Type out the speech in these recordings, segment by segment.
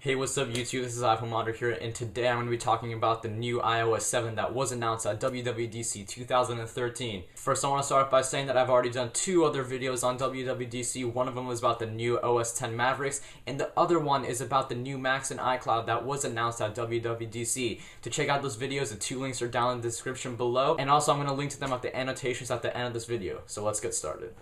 Hey, what's up YouTube? This is iFonemodder here, and today I'm going to be talking about the new iOS 7 that was announced at WWDC 2013. First, I want to start by saying that I've already done two other videos on WWDC. One of them was about the new OS 10 Mavericks, and the other one is about the new Macs and iCloud that was announced at WWDC. To check out those videos, the two links are down in the description below, and also I'm going to link to them at the annotations at the end of this video. So let's get started.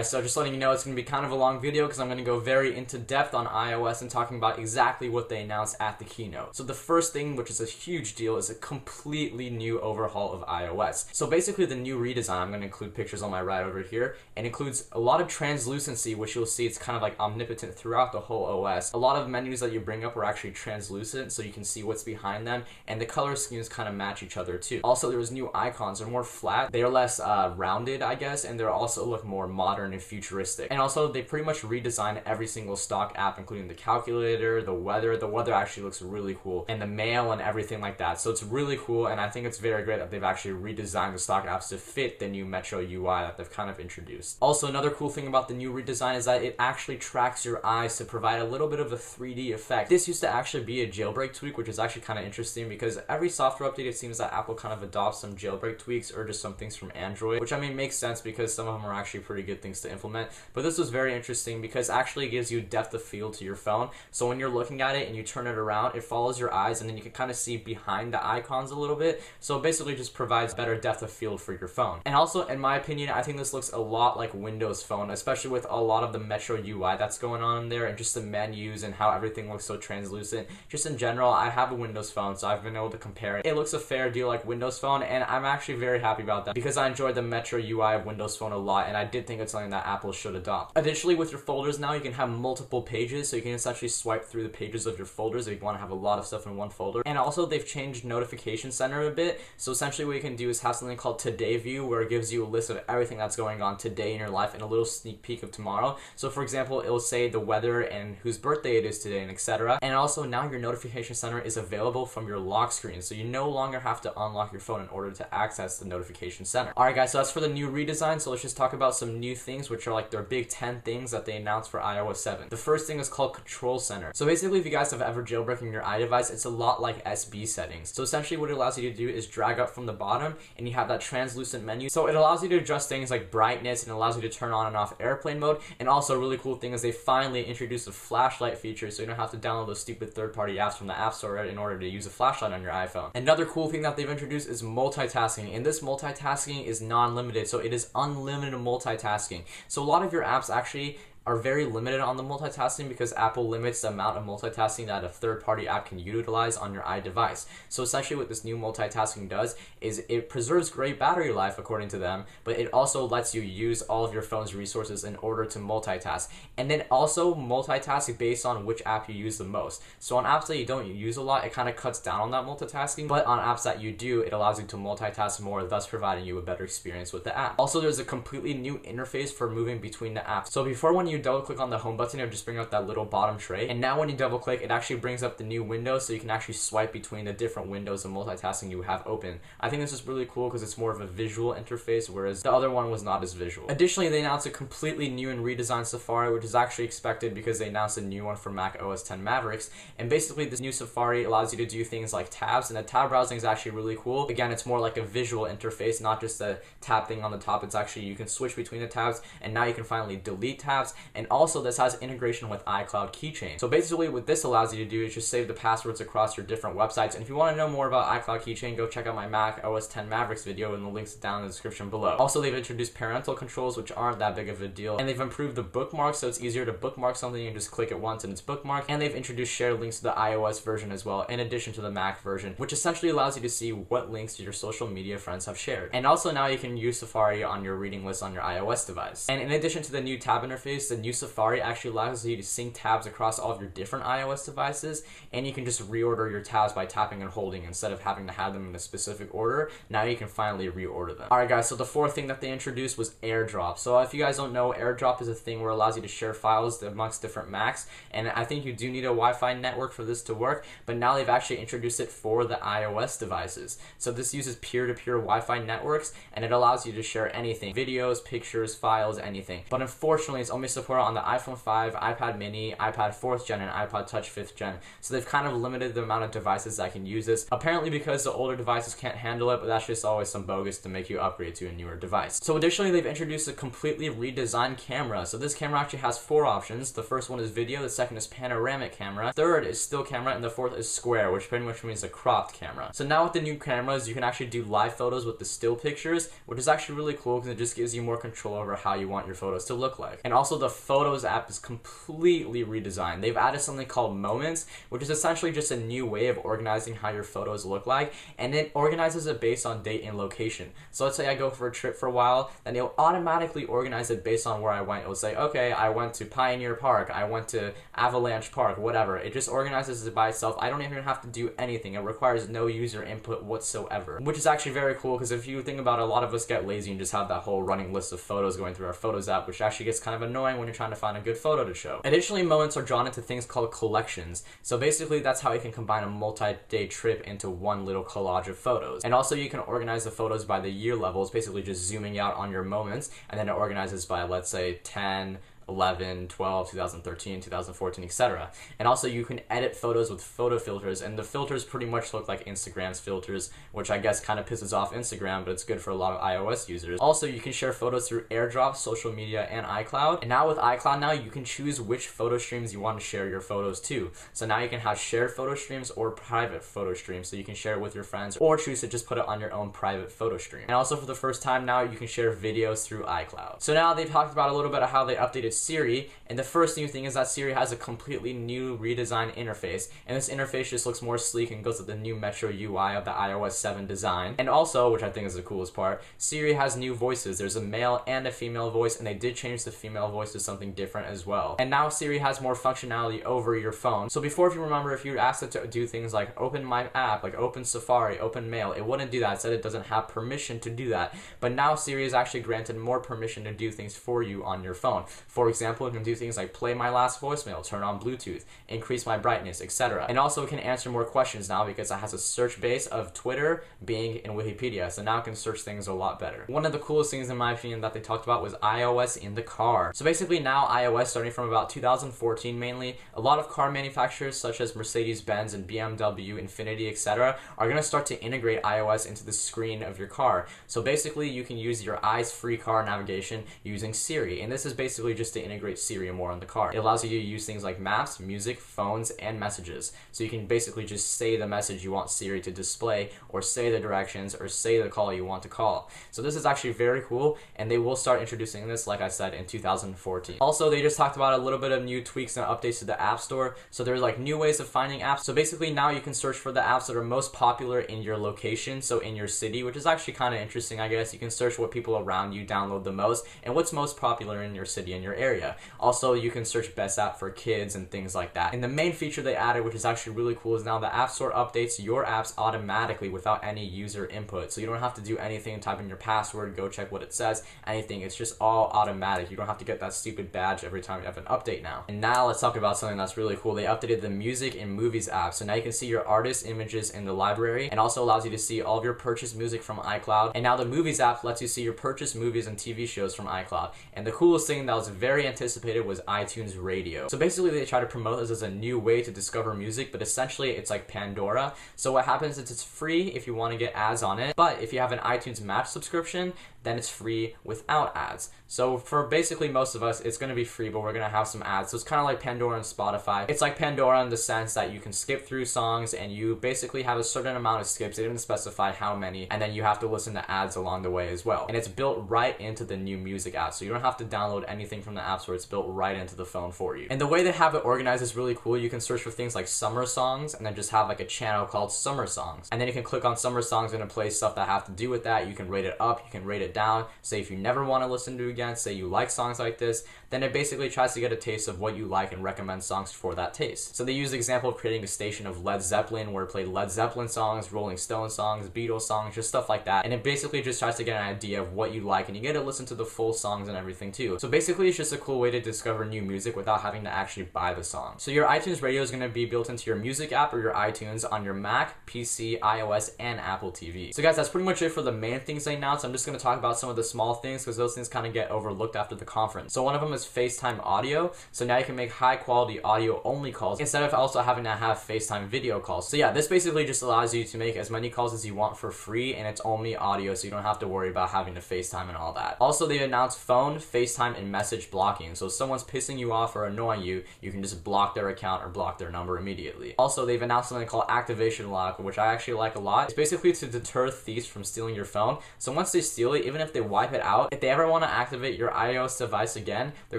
Guys, so just letting you know it's going to be kind of a long video because I'm going to go very into depth on iOS and talking about exactly what they announced at the keynote. So the first thing, which is a huge deal, is a completely new overhaul of iOS. So basically the new redesign, I'm going to include pictures on my right over here, and includes a lot of translucency, which you'll see it's kind of like omnipotent throughout the whole OS. A lot of menus that you bring up are actually translucent, so you can see what's behind them, and the color schemes kind of match each other too. Also, there's new icons, they're more flat, they're less uh, rounded, I guess, and they also look more modern and futuristic. And also, they pretty much redesigned every single stock app, including the calculator, the weather. The weather actually looks really cool, and the mail and everything like that. So it's really cool, and I think it's very great that they've actually redesigned the stock apps to fit the new Metro UI that they've kind of introduced. Also, another cool thing about the new redesign is that it actually tracks your eyes to provide a little bit of a 3D effect. This used to actually be a jailbreak tweak, which is actually kind of interesting because every software update, it seems that Apple kind of adopts some jailbreak tweaks or just some things from Android, which I mean makes sense because some of them are actually pretty good good to implement. But this was very interesting because actually gives you depth of field to your phone. So when you're looking at it and you turn it around, it follows your eyes and then you can kind of see behind the icons a little bit. So basically just provides better depth of field for your phone. And also, in my opinion, I think this looks a lot like Windows Phone, especially with a lot of the Metro UI that's going on in there and just the menus and how everything looks so translucent. Just in general, I have a Windows Phone, so I've been able to compare it. It looks a fair deal like Windows Phone, and I'm actually very happy about that because I enjoyed the Metro UI of Windows Phone a lot, and I did think it's something that Apple should adopt. Additionally, with your folders now, you can have multiple pages, so you can essentially swipe through the pages of your folders if you want to have a lot of stuff in one folder. And also, they've changed Notification Center a bit, so essentially what you can do is have something called Today View, where it gives you a list of everything that's going on today in your life and a little sneak peek of tomorrow. So for example, it'll say the weather and whose birthday it is today and etc. And also now your Notification Center is available from your lock screen, so you no longer have to unlock your phone in order to access the Notification Center. Alright guys, so that's for the new redesign, so let's just talk about some new things which are like their big 10 things that they announced for iOS 7. The first thing is called Control Center. So basically, if you guys have ever jailbroken your iDevice, it's a lot like SB settings. So essentially what it allows you to do is drag up from the bottom and you have that translucent menu. So it allows you to adjust things like brightness and allows you to turn on and off airplane mode. And also a really cool thing is they finally introduced a flashlight feature so you don't have to download those stupid third-party apps from the App Store in order to use a flashlight on your iPhone. Another cool thing that they've introduced is multitasking. And this multitasking is non-limited. So it is unlimited multitasking. So a lot of your apps actually are very limited on the multitasking because Apple limits the amount of multitasking that a third-party app can utilize on your iDevice. So essentially what this new multitasking does is it preserves great battery life according to them, but it also lets you use all of your phone's resources in order to multitask. And then also multitask based on which app you use the most. So on apps that you don't use a lot, it kind of cuts down on that multitasking, but on apps that you do, it allows you to multitask more, thus providing you a better experience with the app. Also, there's a completely new interface for moving between the apps. So before when you double click on the home button, it'll just bring up that little bottom tray. And now when you double click, it actually brings up the new window so you can actually swipe between the different windows of multitasking you have open. I think this is really cool because it's more of a visual interface, whereas the other one was not as visual. Additionally, they announced a completely new and redesigned Safari, which is actually expected because they announced a new one for Mac OS 10 Mavericks. And basically, this new Safari allows you to do things like tabs, and the tab browsing is actually really cool. Again, it's more like a visual interface, not just a tab thing on the top. It's actually, you can switch between the tabs, and now you can finally delete tabs, and also this has integration with iCloud Keychain. So basically what this allows you to do is just save the passwords across your different websites. And if you want to know more about iCloud Keychain, go check out my Mac OS 10 Mavericks video and the links down in the description below. Also, they've introduced parental controls, which aren't that big of a deal. And they've improved the bookmarks, so it's easier to bookmark something and just click it once and it's bookmarked. And they've introduced shared links to the iOS version as well, in addition to the Mac version, which essentially allows you to see what links your social media friends have shared. And also now you can use Safari on your reading list on your iOS device. And in addition to the new tab interface, the new Safari actually allows you to sync tabs across all of your different iOS devices, and you can just reorder your tabs by tapping and holding instead of having to have them in a specific order. Now you can finally reorder them. Alright guys, so the fourth thing that they introduced was AirDrop. So if you guys don't know, AirDrop is a thing where it allows you to share files amongst different Macs, and I think you do need a Wi-Fi network for this to work, but now they've actually introduced it for the iOS devices. So this uses peer-to-peer Wi-Fi networks, and it allows you to share anything, videos, pictures, files, anything. But unfortunately, it's only supported on the iPhone 5, iPad mini, iPad 4th gen, and iPod Touch 5th gen. So they've kind of limited the amount of devices that can use this. Apparently because the older devices can't handle it, but that's just always some bogus to make you upgrade to a newer device. So additionally, they've introduced a completely redesigned camera. So this camera actually has four options. The first one is video, the second is panoramic camera, third is still camera, and the fourth is square, which pretty much means a cropped camera. So now with the new cameras, you can actually do live photos with the still pictures, which is actually really cool because it just gives you more control over how you want your photos to look like. And also the Photos app is completely redesigned. They've added something called Moments, which is essentially just a new way of organizing how your photos look like, and it organizes it based on date and location. So let's say I go for a trip for a while, then it'll automatically organize it based on where I went. It'll say, okay, I went to Pioneer Park, I went to Avalanche Park, whatever. It just organizes it by itself. I don't even have to do anything. It requires no user input whatsoever, which is actually very cool because if you think about it, a lot of us get lazy and just have that whole running list of photos going through our Photos app, which actually gets kind of annoying when you're trying to find a good photo to show. Additionally, moments are drawn into things called collections. So basically, that's how you can combine a multi-day trip into one little collage of photos. And also, you can organize the photos by the year levels, basically just zooming out on your moments, and then it organizes by, let's say, 10, 11, 12, 2013, 2014, etc. And also you can edit photos with photo filters and the filters pretty much look like Instagram's filters, which I guess kind of pisses off Instagram, but it's good for a lot of iOS users. Also, you can share photos through AirDrop, social media, and iCloud. And now with iCloud now, you can choose which photo streams you want to share your photos to. So now you can have shared photo streams or private photo streams, so you can share it with your friends or choose to just put it on your own private photo stream. And also for the first time now, you can share videos through iCloud. So now they've talked about a little bit of how they updated Siri, and the first new thing is that Siri has a completely new redesigned interface, and this interface just looks more sleek and goes with the new Metro UI of the iOS 7 design. And also, which I think is the coolest part, Siri has new voices. There's a male and a female voice, and they did change the female voice to something different as well. And now Siri has more functionality over your phone. So before, if you remember, if you asked it to do things like open my app, like open Safari, open Mail, it wouldn't do that. It said it doesn't have permission to do that. But now Siri is actually granted more permission to do things for you on your phone. For example, it can do things like play my last voicemail, turn on Bluetooth, increase my brightness, etc. And also it can answer more questions now because it has a search base of Twitter, Bing, and Wikipedia. So now it can search things a lot better. One of the coolest things in my opinion that they talked about was iOS in the car. So basically now iOS starting from about 2014 mainly, a lot of car manufacturers such as Mercedes-Benz and BMW, Infiniti, etc. are going to start to integrate iOS into the screen of your car. So basically you can use your eyes free car navigation using Siri. And this is basically just to integrate Siri more on the car. It allows you to use things like maps, music, phones, and messages. So you can basically just say the message you want Siri to display, or say the directions, or say the call you want to call. So this is actually very cool, and they will start introducing this, like I said, in 2014. Also, they just talked about a little bit of new tweaks and updates to the App Store. So there's like new ways of finding apps. So basically now you can search for the apps that are most popular in your location, so in your city, which is actually kind of interesting, I guess. You can search what people around you download the most, and what's most popular in your city and your area. Also, you can search best app for kids and things like that. And the main feature they added, which is actually really cool, is now the App Store updates your apps automatically without any user input. So you don't have to do anything, type in your password, go check what it says, anything. It's just all automatic. You don't have to get that stupid badge every time you have an update now. And now let's talk about something that's really cool. They updated the Music and Movies app. So now you can see your artist images in the library and also allows you to see all of your purchased music from iCloud. And now the Movies app lets you see your purchased movies and TV shows from iCloud. And the coolest thing that was very anticipated was iTunes Radio. So basically they try to promote this as a new way to discover music, but essentially it's like Pandora. So what happens is it's free if you want to get ads on it, but if you have an iTunes Match subscription, then it's free without ads. So for basically most of us, it's going to be free, but we're going to have some ads. So it's kind of like Pandora and Spotify. It's like Pandora in the sense that you can skip through songs and you basically have a certain amount of skips. They didn't specify how many, and then you have to listen to ads along the way as well. And it's built right into the new music app. So you don't have to download anything from the app store. It's built right into the phone for you. And the way they have it organized is really cool. You can search for things like summer songs and then just have like a channel called summer songs. And then you can click on summer songs and it plays stuff that have to do with that. You can rate it up, you can rate it down. Say if you never want to listen to it again, say you like songs like this, then it basically tries to get a taste of what you like and recommend songs for that taste. So they use the example of creating a station of Led Zeppelin where it played Led Zeppelin songs, Rolling Stone songs, Beatles songs, just stuff like that. And it basically just tries to get an idea of what you like and you get to listen to the full songs and everything too. So basically it's just a cool way to discover new music without having to actually buy the song. So your iTunes radio is going to be built into your music app or your iTunes on your Mac, PC, iOS, and Apple TV. So guys, that's pretty much it for the main things they announced. I'm just going to talk about some of the small things because those things kind of get overlooked after the conference. So one of them is FaceTime audio. So now you can make high quality audio only calls instead of also having to have FaceTime video calls. So yeah, this basically just allows you to make as many calls as you want for free and it's only audio so you don't have to worry about having to FaceTime and all that. Also, they announced phone, FaceTime, and message blocking. So if someone's pissing you off or annoying you, you can just block their account or block their number immediately. Also, they've announced something called activation lock, which I actually like a lot. It's basically to deter thieves from stealing your phone. So once they steal it, even if they wipe it out, if they ever want to activate your iOS device again, they're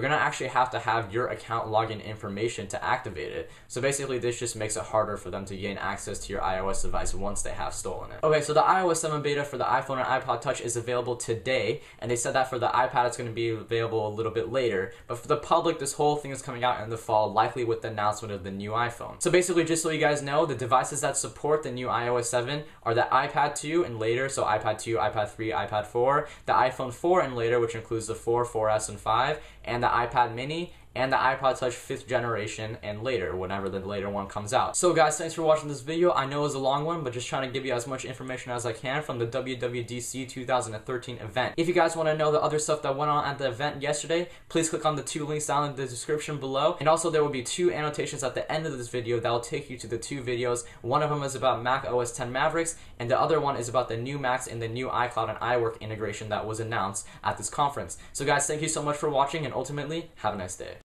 going to actually have to have your account login information to activate it. So basically, this just makes it harder for them to gain access to your iOS device once they have stolen it. Okay, so the iOS 7 beta for the iPhone and iPod Touch is available today, and they said that for the iPad it's going to be available a little bit later. But for the public, this whole thing is coming out in the fall, likely with the announcement of the new iPhone. So basically, just so you guys know, the devices that support the new iOS 7 are the iPad 2 and later, so iPad 2, iPad 3, iPad 4, the iPhone 4 and later, which includes the 4, 4S, and 5, the iPad mini, and the iPod Touch 5th generation and later, whenever the later one comes out. So guys, thanks for watching this video. I know it was a long one, but just trying to give you as much information as I can from the WWDC 2013 event. If you guys want to know the other stuff that went on at the event yesterday, please click on the two links down in the description below. And also there will be two annotations at the end of this video that will take you to the two videos. One of them is about Mac OS 10 Mavericks, and the other one is about the new Macs and the new iCloud and iWork integration that was announced at this conference. So guys, thank you so much for watching, and ultimately, have a nice day.